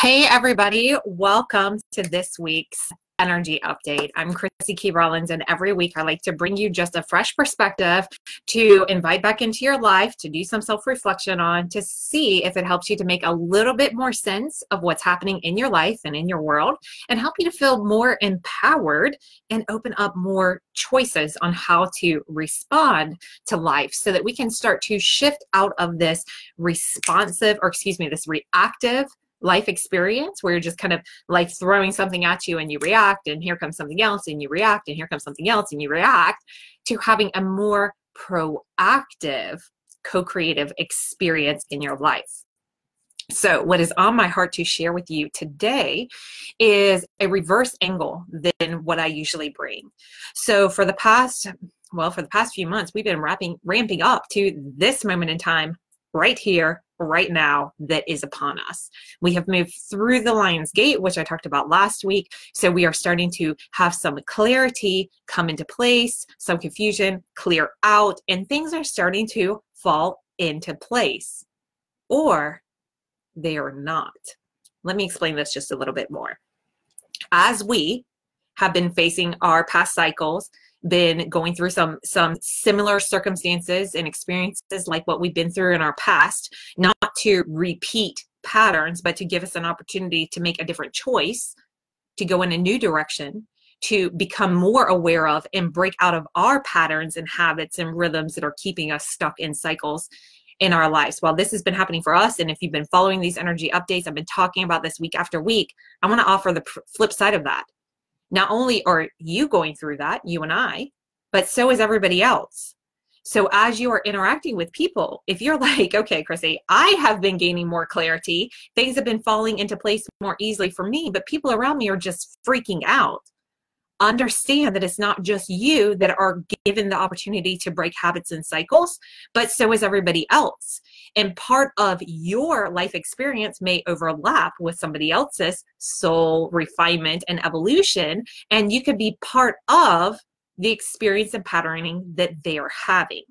Hey, everybody. Welcome to this week's energy update. I'm Crissy Keye Rollins, and every week I like to bring you just a fresh perspective to invite back into your life, to do some self reflection on, to see if it helps you to make a little bit more sense of what's happening in your life and in your world, and help you to feel more empowered and open up more choices on how to respond to life so that we can start to shift out of this responsive, or excuse me, this reactive life experience where you're just kind of like throwing something at you and you react and here comes something else and you react and here comes something else and you react to having a more proactive co-creative experience in your life so, what is on my heart to share with you today is a reverse angle than what I usually bring. So, for the past, well, for the past few months, we've been wrapping, ramping up to this moment in time right here, right now that is upon us. We have moved through the Lion's Gate, which I talked about last week. So we are starting to have some clarity come into place, some confusion clear out, and things are starting to fall into place. Or they are not. Let me explain this just a little bit more. As we have been facing our past cycles, been going through some some similar circumstances and experiences like what we've been through in our past not to repeat patterns but to give us an opportunity to make a different choice to go in a new direction to become more aware of and break out of our patterns and habits and rhythms that are keeping us stuck in cycles in our lives. While this has been happening for us, and if you've been following these energy updates, I've been talking about this week after week, I want to offer the flip side of that not only are you going through that, you and I, but so is everybody else. So as you are interacting with people, if you're like, okay, Crissy, I have been gaining more clarity, things have been falling into place more easily for me, but people around me are just freaking out understand that it's not just you that are given the opportunity to break habits and cycles, but so is everybody else. And part of your life experience may overlap with somebody else's soul refinement and evolution, and you could be part of the experience and patterning that they are having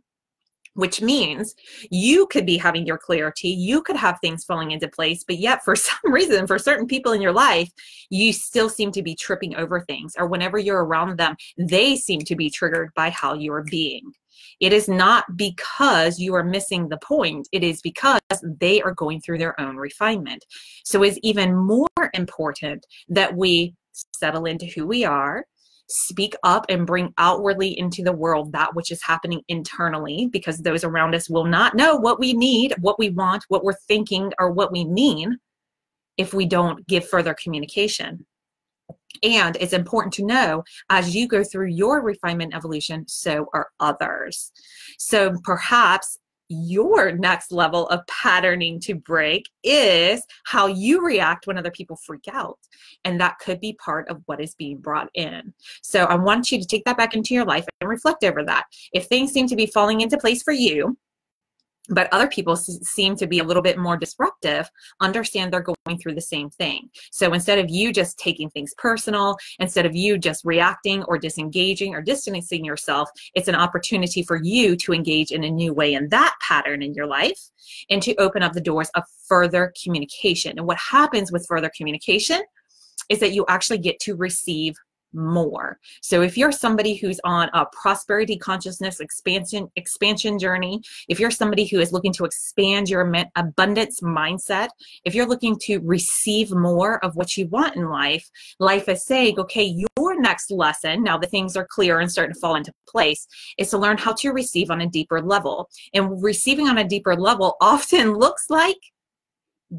which means you could be having your clarity, you could have things falling into place, but yet for some reason, for certain people in your life, you still seem to be tripping over things, or whenever you're around them, they seem to be triggered by how you are being. It is not because you are missing the point, it is because they are going through their own refinement. So it's even more important that we settle into who we are, speak up and bring outwardly into the world that which is happening internally because those around us will not know what we need, what we want, what we're thinking, or what we mean if we don't give further communication. And it's important to know as you go through your refinement evolution, so are others. So perhaps your next level of patterning to break is how you react when other people freak out. And that could be part of what is being brought in. So I want you to take that back into your life and reflect over that. If things seem to be falling into place for you, but other people seem to be a little bit more disruptive understand they're going through the same thing. So instead of you just taking things personal instead of you just reacting or disengaging or distancing yourself it's an opportunity for you to engage in a new way in that pattern in your life and to open up the doors of further communication. And what happens with further communication is that you actually get to receive more. So if you're somebody who's on a prosperity consciousness expansion expansion journey, if you're somebody who is looking to expand your abundance mindset, if you're looking to receive more of what you want in life, life is saying, okay, your next lesson, now the things are clear and starting to fall into place, is to learn how to receive on a deeper level. And receiving on a deeper level often looks like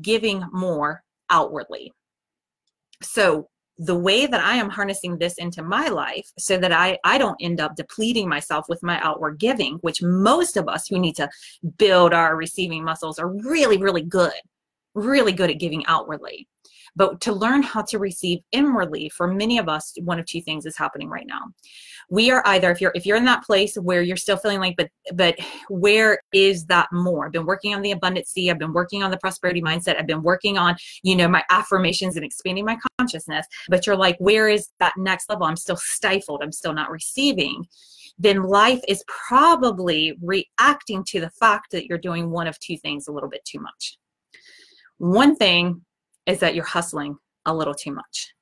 giving more outwardly. So the way that I am harnessing this into my life so that I, I don't end up depleting myself with my outward giving, which most of us who need to build our receiving muscles are really, really good, really good at giving outwardly. But to learn how to receive inwardly, for many of us, one of two things is happening right now. We are either if you're if you're in that place where you're still feeling like, but but where is that more? I've been working on the abundance sea. I've been working on the prosperity mindset. I've been working on you know my affirmations and expanding my consciousness. But you're like, where is that next level? I'm still stifled. I'm still not receiving then life is probably reacting to the fact that you're doing one of two things a little bit too much. One thing is that you're hustling a little too much.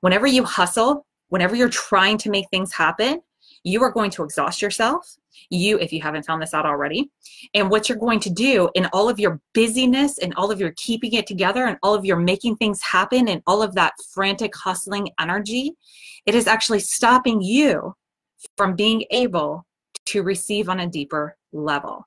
Whenever you hustle, whenever you're trying to make things happen, you are going to exhaust yourself. You, if you haven't found this out already, and what you're going to do in all of your busyness and all of your keeping it together and all of your making things happen and all of that frantic hustling energy, it is actually stopping you from being able to receive on a deeper level.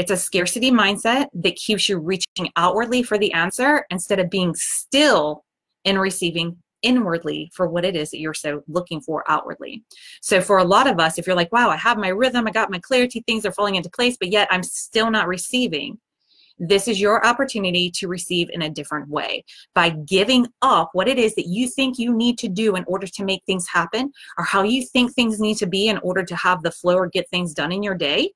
It's a scarcity mindset that keeps you reaching outwardly for the answer instead of being still in receiving inwardly for what it is that you're so looking for outwardly. So for a lot of us, if you're like, wow, I have my rhythm, I got my clarity, things are falling into place, but yet I'm still not receiving. This is your opportunity to receive in a different way by giving up what it is that you think you need to do in order to make things happen or how you think things need to be in order to have the flow or get things done in your day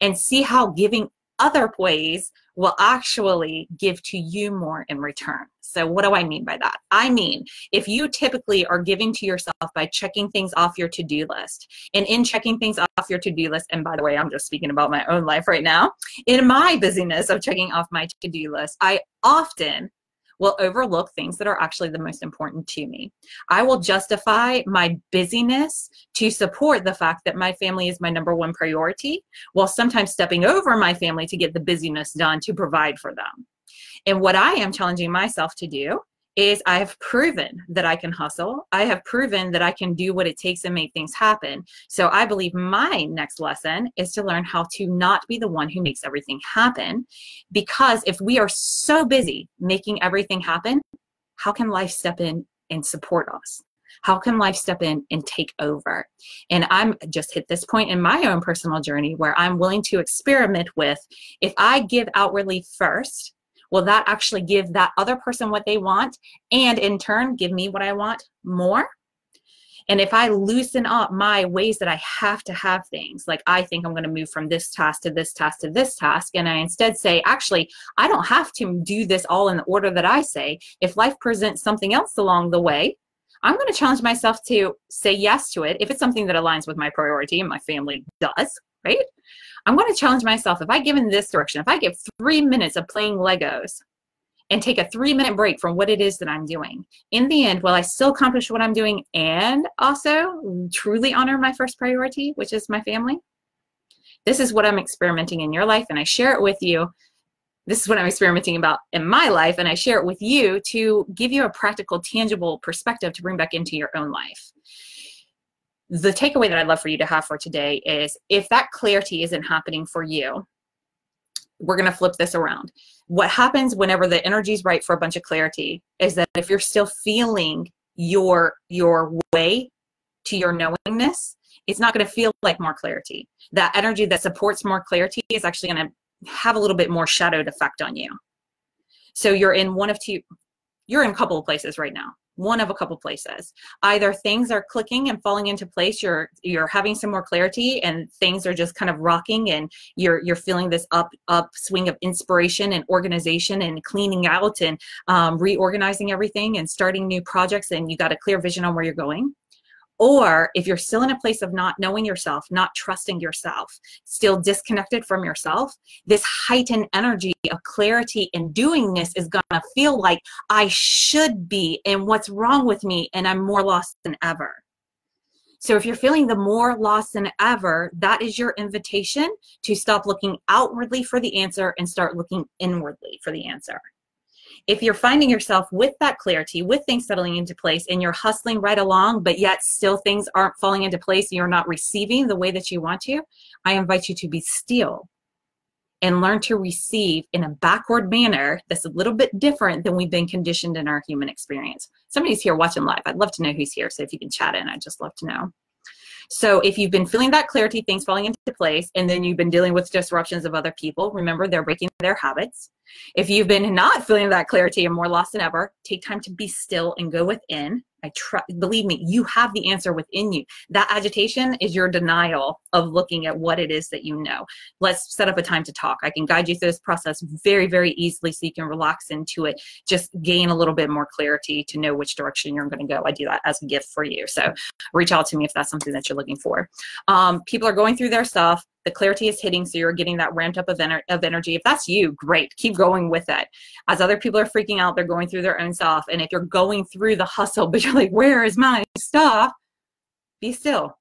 and see how giving other ways will actually give to you more in return. So, what do I mean by that? I mean, if you typically are giving to yourself by checking things off your to do list, and in checking things off your to do list, and by the way, I'm just speaking about my own life right now, in my busyness of checking off my to do list, I often will overlook things that are actually the most important to me. I will justify my busyness to support the fact that my family is my number one priority, while sometimes stepping over my family to get the busyness done to provide for them. And what I am challenging myself to do is I have proven that I can hustle. I have proven that I can do what it takes and make things happen. So I believe my next lesson is to learn how to not be the one who makes everything happen. Because if we are so busy making everything happen, how can life step in and support us? How can life step in and take over? And I'm just hit this point in my own personal journey where I'm willing to experiment with if I give outwardly first, will that actually give that other person what they want and in turn give me what I want more? And if I loosen up my ways that I have to have things, like I think I'm going to move from this task to this task to this task, and I instead say, actually, I don't have to do this all in the order that I say. If life presents something else along the way, I'm going to challenge myself to say yes to it if it's something that aligns with my priority and my family does, right? I'm going to challenge myself. If I give in this direction, if I give three minutes of playing Legos and take a three minute break from what it is that I'm doing, in the end, will I still accomplish what I'm doing and also truly honor my first priority, which is my family? This is what I'm experimenting in your life, and I share it with you. This is what I'm experimenting about in my life, and I share it with you to give you a practical, tangible perspective to bring back into your own life the takeaway that I'd love for you to have for today is if that clarity isn't happening for you, we're going to flip this around. What happens whenever the energy is right for a bunch of clarity is that if you're still feeling your your way to your knowingness, it's not going to feel like more clarity. That energy that supports more clarity is actually going to have a little bit more shadowed effect on you. So you're in one of two you're in a couple of places right now one of a couple places. Either things are clicking and falling into place you're you're having some more clarity and things are just kind of rocking and you're you're feeling this up up swing of inspiration and organization and cleaning out and um, reorganizing everything and starting new projects and you got a clear vision on where you're going or if you're still in a place of not knowing yourself, not trusting yourself, still disconnected from yourself, this heightened energy of clarity and doingness is going to feel like I should be and what's wrong with me and I'm more lost than ever. So if you're feeling the more lost than ever, that is your invitation to stop looking outwardly for the answer and start looking inwardly for the answer if you're finding yourself with that clarity, with things settling into place, and you're hustling right along, but yet still things aren't falling into place, and you're not receiving the way that you want to, I invite you to be still and learn to receive in a backward manner that's a little bit different than we've been conditioned in our human experience. Somebody's here watching live. I'd love to know who's here. So if you can chat in, I'd just love to know. So if you've been feeling that clarity, things falling into place, and then you've been dealing with disruptions of other people, remember they're breaking their habits. If you've been not feeling that clarity and more lost than ever, take time to be still and go within I trust, believe me, you have the answer within you. That agitation is your denial of looking at what it is that you know. Let's set up a time to talk. I can guide you through this process very, very easily so you can relax into it. Just gain a little bit more clarity to know which direction you're going to go. I do that as a gift for you. So reach out to me if that's something that you're looking for. Um, people are going through their stuff the clarity is hitting so you're getting that ramped up of, ener- of energy. If that's you great keep going with it. As other people are freaking out they're going through their own stuff and if you're going through the hustle but you're like where is my stuff? Be still.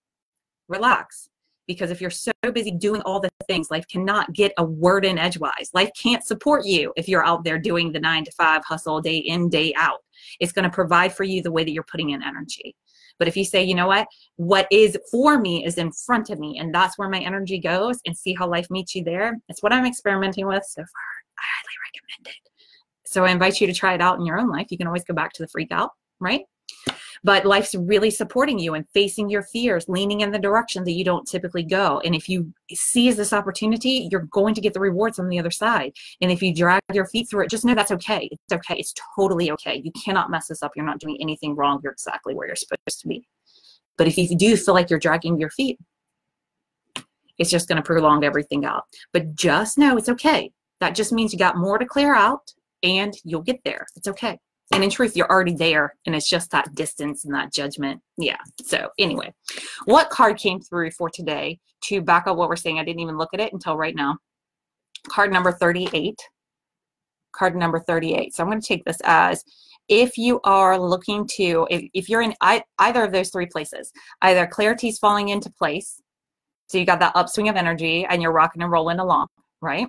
Relax. Because if you're so busy doing all the things life cannot get a word in edgewise. Life can't support you if you're out there doing the nine to five hustle day in day out. It's going to provide for you the way that you're putting in energy but if you say, you know what, what is for me is in front of me, and that's where my energy goes, and see how life meets you there, it's what I'm experimenting with so far. I highly recommend it. So I invite you to try it out in your own life. You can always go back to the freak out, right? But life's really supporting you and facing your fears, leaning in the direction that you don't typically go. And if you seize this opportunity, you're going to get the rewards on the other side. And if you drag your feet through it, just know that's okay. It's okay. It's totally okay. You cannot mess this up. You're not doing anything wrong. You're exactly where you're supposed to be. But if you do feel like you're dragging your feet, it's just going to prolong everything out. But just know it's okay. That just means you got more to clear out and you'll get there. It's okay and in truth you're already there and it's just that distance and that judgment. Yeah so anyway what card came through for today to back up what we're saying? I didn't even look at it until right now. Card number 38 card number 38 so i'm going to take this as if you are looking to if, if you're in I, either of those three places either clarity's falling into place so you got that upswing of energy and you're rocking and rolling along right?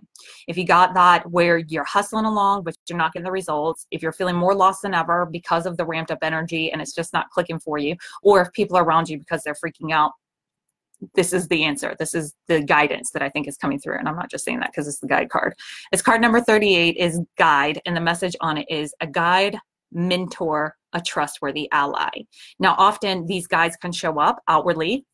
If you got that where you're hustling along, but you're not getting the results, if you're feeling more lost than ever because of the ramped up energy and it's just not clicking for you, or if people are around you because they're freaking out, this is the answer. This is the guidance that I think is coming through. And I'm not just saying that because it's the guide card. It's card number 38 is guide, and the message on it is a guide, mentor, a trustworthy ally. Now, often these guides can show up outwardly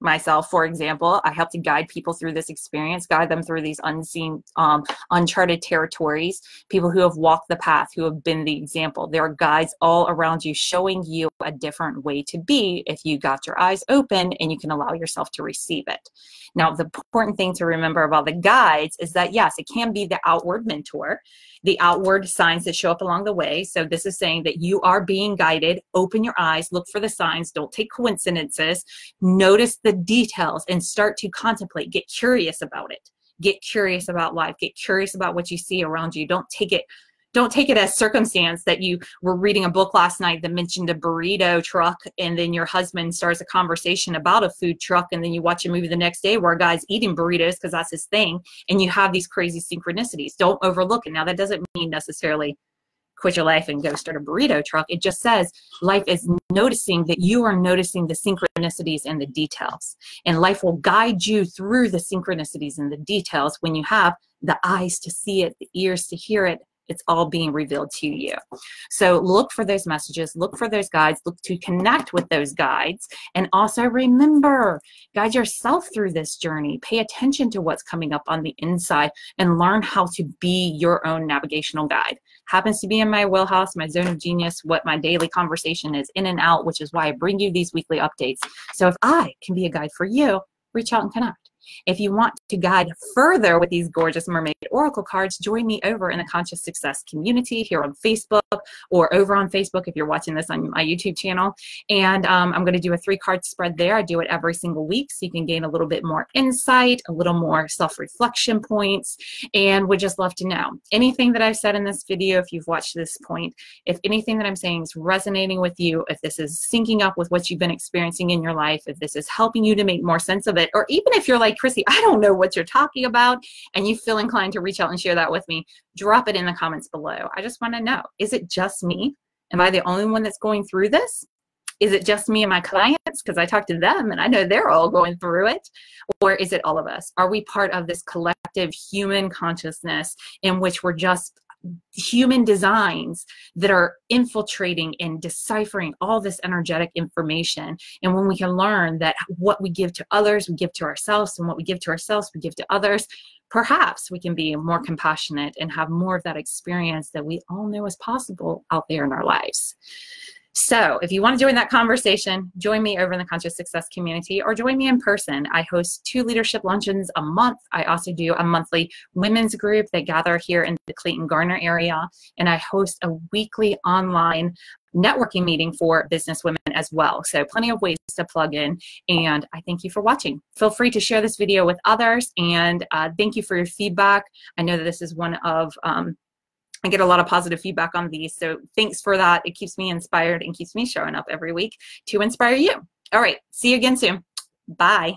myself for example i help to guide people through this experience guide them through these unseen um, uncharted territories people who have walked the path who have been the example. There are guides all around you showing you a different way to be if you got your eyes open and you can allow yourself to receive it now the important thing to remember about the guides is that yes it can be the outward mentor the outward signs that show up along the way. So this is saying that you are being guided. Open your eyes, look for the signs, don't take coincidences, notice the details, and start to contemplate. Get curious about it. Get curious about life. Get curious about what you see around you. Don't take it don't take it as circumstance that you were reading a book last night that mentioned a burrito truck and then your husband starts a conversation about a food truck and then you watch a movie the next day where a guy's eating burritos because that's his thing and you have these crazy synchronicities. Don't overlook it. Now that doesn't mean necessarily quit your life and go start a burrito truck. It just says life is noticing that you are noticing the synchronicities and the details. And life will guide you through the synchronicities and the details when you have the eyes to see it the ears to hear it it's all being revealed to you. So look for those messages, look for those guides, look to connect with those guides, and also remember, guide yourself through this journey. Pay attention to what's coming up on the inside and learn how to be your own navigational guide. Happens to be in my wheelhouse, my zone of genius, what my daily conversation is in and out, which is why I bring you these weekly updates. So if I can be a guide for you, reach out and connect. If you want to guide further with these gorgeous mermaid oracle cards, join me over in the Conscious Success community here on Facebook or over on Facebook if you're watching this on my YouTube channel. And um, I'm going to do a three card spread there. I do it every single week so you can gain a little bit more insight, a little more self reflection points, and would just love to know anything that I've said in this video. If you've watched this point, if anything that I'm saying is resonating with you, if this is syncing up with what you've been experiencing in your life, if this is helping you to make more sense of it, or even if you're like, Crissy, I don't know what you're talking about, and you feel inclined to reach out and share that with me, drop it in the comments below. I just want to know is it just me? Am I the only one that's going through this? Is it just me and my clients? Because I talk to them and I know they're all going through it. Or is it all of us? Are we part of this collective human consciousness in which we're just human designs that are infiltrating and deciphering all this energetic information. And when we can learn that what we give to others, we give to ourselves, and what we give to ourselves, we give to others, perhaps we can be more compassionate and have more of that experience that we all know is possible out there in our lives. So, if you want to join that conversation, join me over in the Conscious Success community or join me in person. I host two leadership luncheons a month. I also do a monthly women's group that gather here in the Clayton Garner area. And I host a weekly online networking meeting for business women as well. So plenty of ways to plug in. And I thank you for watching. Feel free to share this video with others. And uh, thank you for your feedback. I know that this is one of um, I get a lot of positive feedback on these. So thanks for that. It keeps me inspired and keeps me showing up every week to inspire you. All right. See you again soon. Bye.